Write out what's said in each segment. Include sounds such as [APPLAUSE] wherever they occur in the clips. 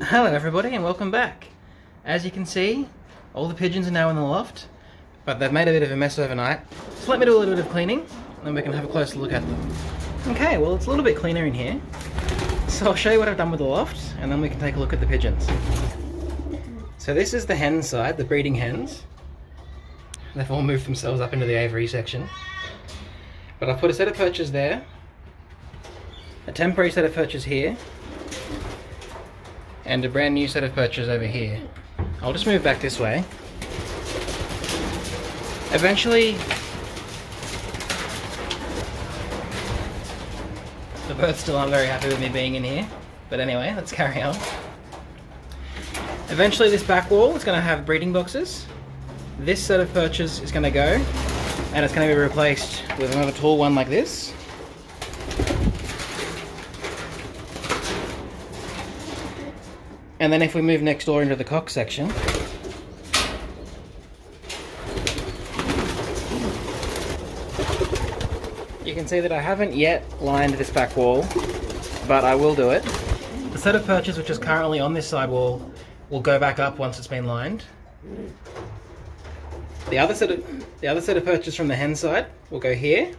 Hello everybody and welcome back. As you can see, all the pigeons are now in the loft, but they've made a bit of a mess overnight. So let me do a little bit of cleaning, and then we can have a closer look at them. Okay, well it's a little bit cleaner in here. So I'll show you what I've done with the loft, and then we can take a look at the pigeons. So this is the hen side, the breeding hens. They've all moved themselves up into the aviary section. But I've put a set of perches there, a temporary set of perches here, and a brand new set of perches over here. I'll just move back this way. Eventually, the birds still aren't very happy with me being in here, but anyway, let's carry on. Eventually this back wall is going to have breeding boxes. This set of perches is going to go, and it's going to be replaced with another tall one like this. And then if we move next door into the cock section, you can see that I haven't yet lined this back wall, but I will do it. The set of perches which is currently on this side wall will go back up once it's been lined. The other set of the other set of perches from the hen side will go here,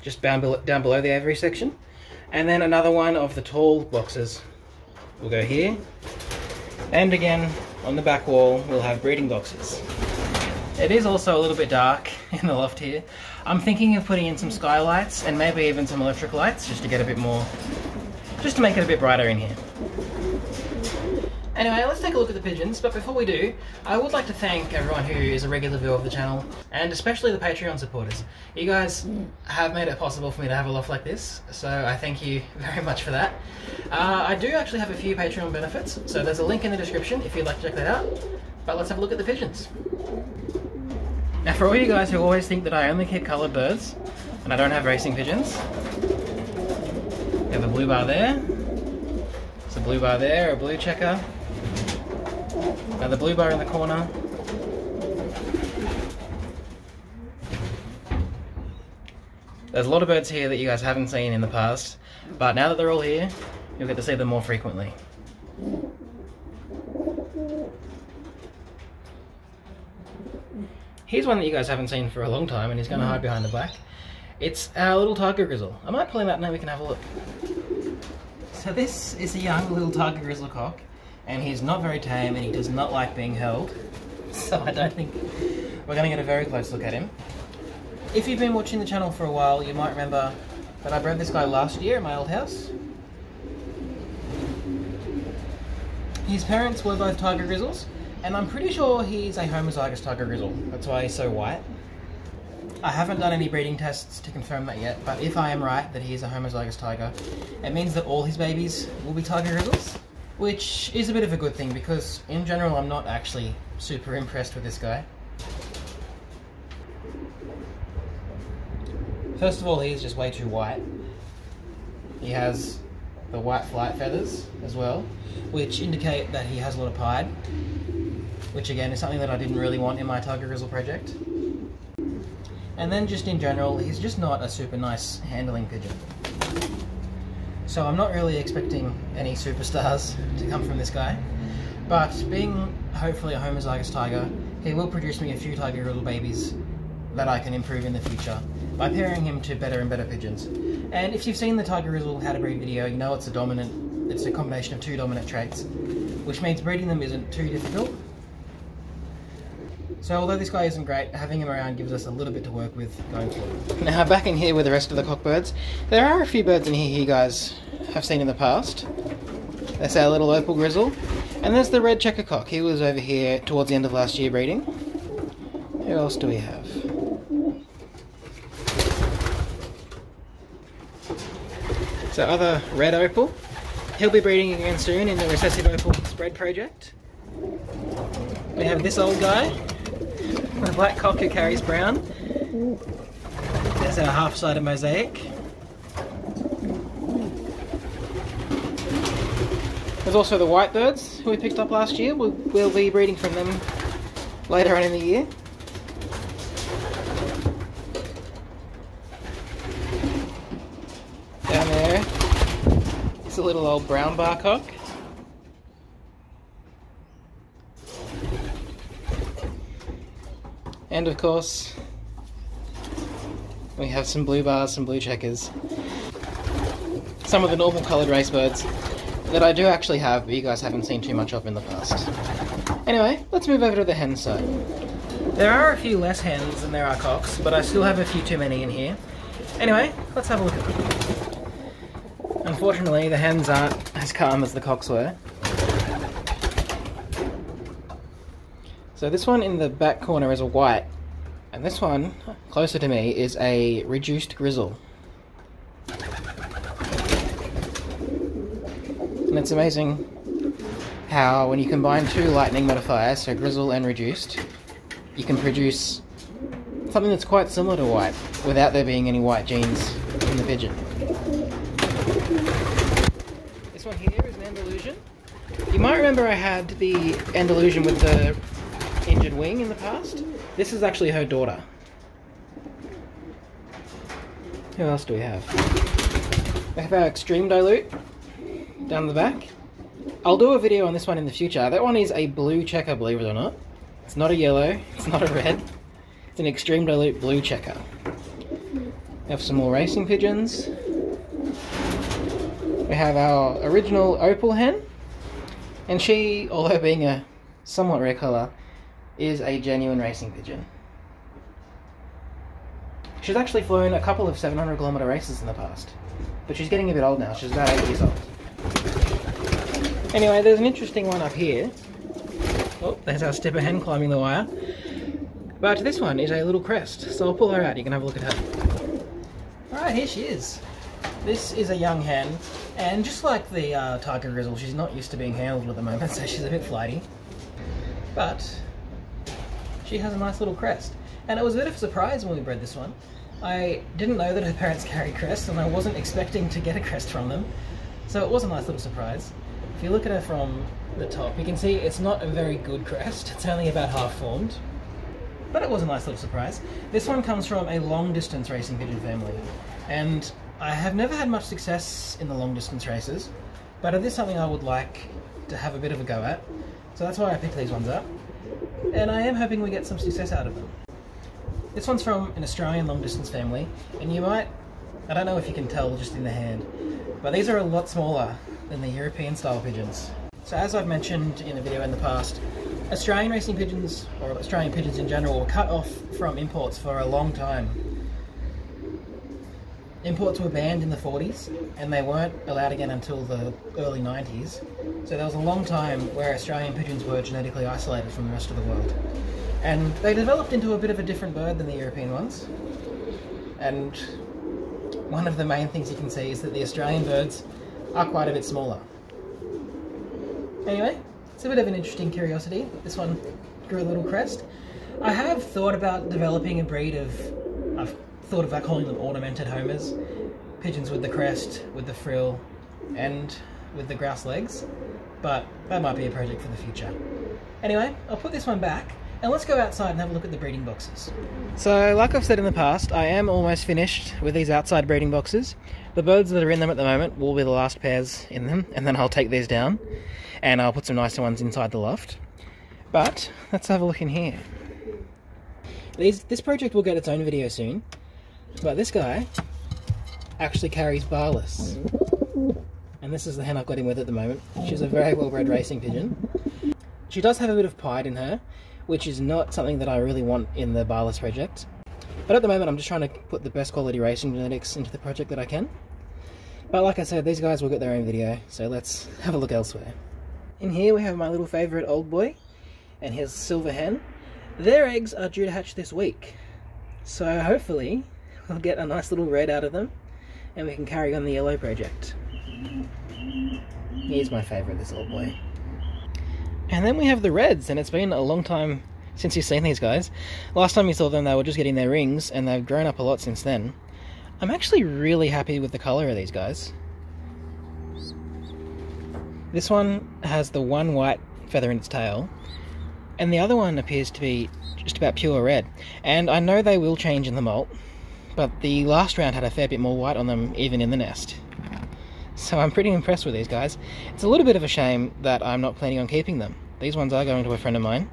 just down below, down below the aviary section, and then another one of the tall boxes will go here. And again, on the back wall, we'll have breeding boxes. It is also a little bit dark [LAUGHS] in the loft here. I'm thinking of putting in some skylights and maybe even some electric lights just to get a bit more, just to make it a bit brighter in here. Anyway, let's take a look at the pigeons, but before we do, I would like to thank everyone who is a regular viewer of the channel, and especially the Patreon supporters. You guys have made it possible for me to have a loft like this, so I thank you [LAUGHS] very much for that. Uh, I do actually have a few Patreon benefits, so there's a link in the description if you'd like to check that out. But let's have a look at the pigeons. Now for all you guys who always think that I only keep coloured birds, and I don't have racing pigeons, you have a blue bar there, there's a blue bar there, a blue checker, now the blue bar in the corner. There's a lot of birds here that you guys haven't seen in the past, but now that they're all here, you'll get to see them more frequently. Here's one that you guys haven't seen for a long time and he's going to hide behind the black. It's our little tiger grizzle. I might pull him out now we can have a look. So this is a young little tiger grizzle cock and he's not very tame and he does not like being held. [LAUGHS] So I don't think we're going to get a very close look at him. If you've been watching the channel for a while, you might remember that I bred this guy last year at my old house. His parents were both tiger grizzles, and I'm pretty sure he's a homozygous tiger grizzle. That's why he's so white. I haven't done any breeding tests to confirm that yet, but if I am right that he is a homozygous tiger, it means that all his babies will be tiger grizzles which is a bit of a good thing because in general I'm not actually super impressed with this guy. First of all, he is just way too white. He has the white flight feathers as well, which indicate that he has a lot of pied, which again is something that I didn't really want in my Tiger Grizzle project. And then just in general, he's just not a super nice handling pigeon. So I'm not really expecting any superstars to come from this guy. But being hopefully a homozygous tiger, he will produce me a few tiger grizzle babies that I can improve in the future by pairing him to better and better pigeons. And if you've seen the tiger grizzle how to breed video, you know it's a dominant, it's a combination of two dominant traits, which means breeding them isn't too difficult. So although this guy isn't great, having him around gives us a little bit to work with going forward. Now back in here with the rest of the cockbirds, there are a few birds in here you guys have seen in the past. That's our little opal grizzle. And there's the red checker cock. He was over here towards the end of last year breeding. Who else do we have? So other red opal. He'll be breeding again soon in the recessive opal spread project. We have this old guy, the black cock who carries brown. There's our half-sided mosaic. There's also the white birds who we picked up last year. We'll, we'll be breeding from them later on in the year. Down there, this a little old brown bar cock. And of course, we have some blue bars, some blue checkers. Some of the normal coloured race birds that I do actually have, but you guys haven't seen too much of in the past. Anyway, let's move over to the hen side. There are a few less hens than there are cocks, but I still have a few too many in here. Anyway, let's have a look at them. Unfortunately, the hens aren't as calm as the cocks were. So this one in the back corner is a white, and this one, closer to me, is a reduced grizzle. And it's amazing how when you combine two lightening modifiers, so grizzle and reduced, you can produce something that's quite similar to white without there being any white genes in the pigeon. This one here is an Andalusian. You might remember I had the Andalusian with the wing in the past. This is actually her daughter. Who else do we have? We have our extreme dilute down the back. I'll do a video on this one in the future. That one is a blue checker, believe it or not. It's not a yellow, [LAUGHS] it's not a red. It's an extreme dilute blue checker. We have some more racing pigeons. We have our original opal hen. And she, although being a somewhat rare colour, is a genuine racing pigeon. She's actually flown a couple of 700 kilometre races in the past. But she's getting a bit old now, she's about 8 years old. Anyway, there's an interesting one up here. Oh, there's our stepper hen climbing the wire. But this one is a little crest, so I'll pull her out, you can have a look at her. Alright, here she is. This is a young hen, and just like the uh, tiger grizzle, she's not used to being handled at the moment, [LAUGHS] so she's a bit flighty. But she has a nice little crest. And it was a bit of a surprise when we bred this one. I didn't know that her parents [LAUGHS] carry crests, and I wasn't expecting to get a crest from them. So it was a nice little surprise. If you look at her from the top, you can see it's not a very good crest. It's only about half formed. But it was a nice little surprise. This one comes from a long distance racing pigeon family. And I have never had much success in the long distance races, but it is something I would like to have a bit of a go at. So that's why I picked these ones up. And I am hoping we get some success out of them. This one's from an Australian long distance family, and you might, I don't know if you can tell just in the hand, but these are a lot smaller than the European style pigeons. So as I've mentioned in a video in the past, Australian racing pigeons, or Australian pigeons in general, were cut off from imports for a long time. Imports were banned in the 40s, and they weren't allowed again until the early 90s. So there was a long time where Australian pigeons were genetically isolated from the rest of the world. And they developed into a bit of a different bird than the European ones. And one of the main things you can see is that the Australian birds are quite a bit smaller. Anyway, it's a bit of an interesting curiosity. This one grew a little crest. I have thought about developing a breed of, I've thought about calling them ornamented homers. Pigeons with the crest, with the frill, and with the grouse legs. But that might be a project for the future. Anyway, I'll put this one back and let's go outside and have a look at the breeding boxes. So, like I've said in the past, I am almost finished with these outside breeding boxes. The birds that are in them at the moment will be the last pairs in them, and then I'll take these down and I'll put some nicer ones inside the loft. But let's have a look in here. These, this project will get its own video soon, but this guy actually carries barless. And this is the hen I've got him with at the moment. She's a very well-bred racing pigeon. She does have a bit of pied in her, which is not something that I really want in the barless project. But at the moment I'm just trying to put the best quality racing genetics into the project that I can. But like I said, these guys will get their own video, so let's have a look elsewhere. In here we have my little favourite old boy and his silver hen. Their eggs are due to hatch this week. So hopefully we'll get a nice little red out of them and we can carry on the yellow project. He's my favourite, this old boy. And then we have the reds, and it's been a long time since you've seen these guys. Last time you saw them, they were just getting their rings, and they've grown up a lot since then. I'm actually really happy with the colour of these guys. This one has the one white feather in its tail, and the other one appears to be just about pure red. And I know they will change in the molt, but the last round had a fair bit more white on them even in the nest. So I'm pretty impressed with these guys. It's a little bit of a shame that I'm not planning on keeping them. These ones are going to a friend of mine.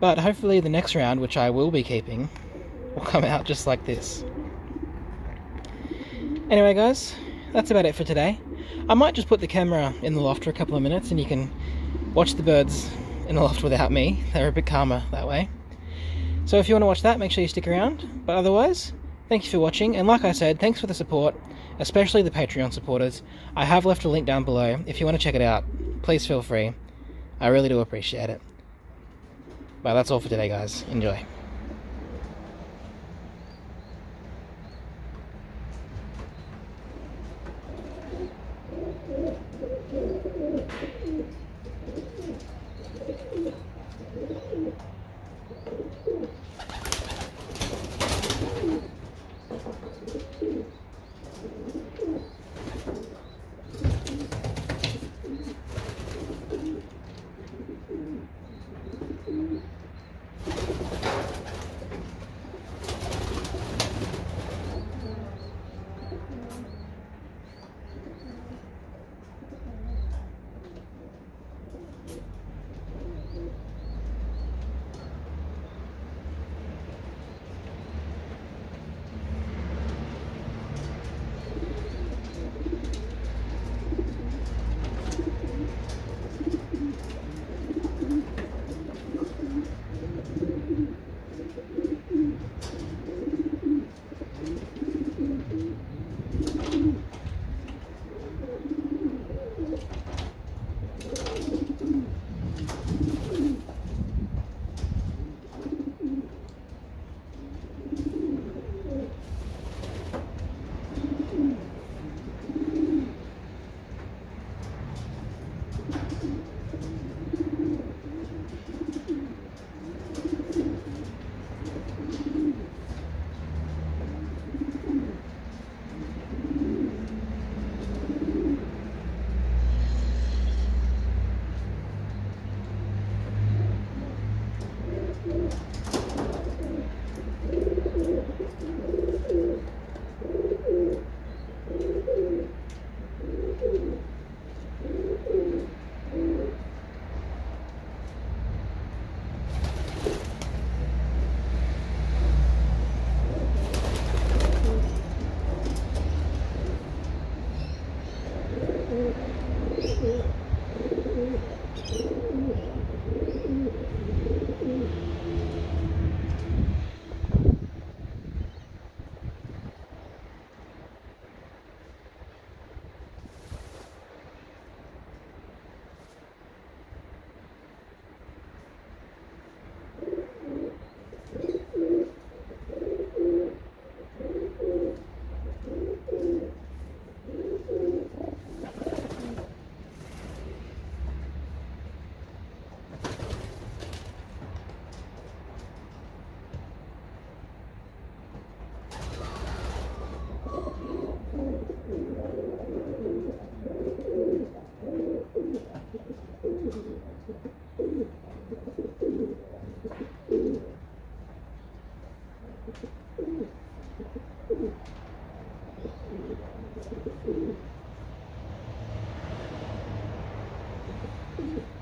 But hopefully the next round, which I will be keeping, will come out just like this. Anyway guys, that's about it for today. I might just put the camera in the loft for a couple of minutes and you can watch the birds in the loft without me. They're a bit calmer that way. So if you want to watch that, make sure you stick around. But otherwise, thank you for watching. And like I said, thanks for the support, especially the Patreon supporters. I have left a link down below. If you want to check it out, please feel free. I really do appreciate it. But that's all for today, guys. Enjoy. Thank you.